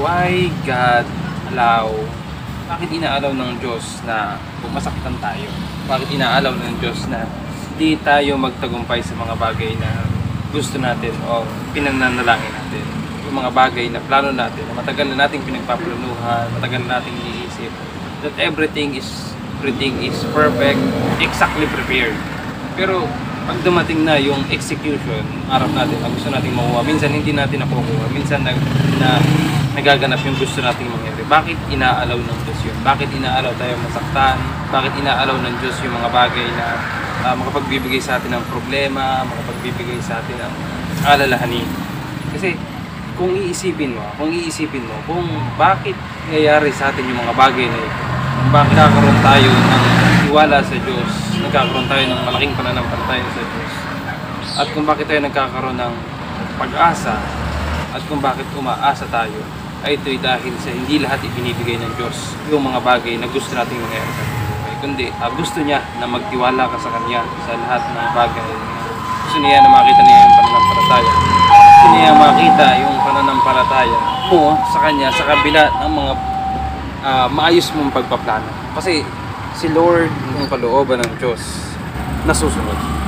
why God allow, bakit inaalaw ng Diyos na masaktan tayo? Bakit inaalaw ng Diyos na di tayo magtagumpay sa mga bagay na gusto natin o pinananalangin natin? Yung mga bagay na plano natin, na matagal na nating pinagpaplanuhan, matagal na nating iniisip, that everything is everything is perfect, exactly prepared. Pero pag dumating na yung execution, harap natin, ang gusto nating makuha, minsan hindi natin nakukuha, minsan nag, na, nagaganap yung gusto nating mangyari. Bakit inaalaw ng Diyos yun? Bakit inaalaw tayo masaktan? Bakit inaalaw ng Diyos yung mga bagay na ah, makapagbibigay sa atin ng problema, makapagbibigay sa atin ng alalahanin? Kasi kung iisipin mo, kung iisipin mo, kung bakit nangyayari sa atin yung mga bagay na ito, bakit nagkakaroon tayo ng tiwala sa Diyos, nagkakaroon tayo ng malaking pananampalataya sa Diyos, at kung bakit tayo nagkakaroon ng pag-asa, at kung bakit umaasa tayo, ay ito'y dahil sa hindi lahat ibinibigay ng Diyos yung mga bagay na gusto nating mangyari sa buhay. Kundi ah, gusto niya na magtiwala ka sa Kanya sa lahat ng bagay. Gusto niya na makita niya yung pananampalataya. Gusto niya makita yung pananampalataya mo sa Kanya sa kabila ng mga ah, maayos mong pagpaplano. Kasi si Lord yung kalooban ng Diyos nasusunod.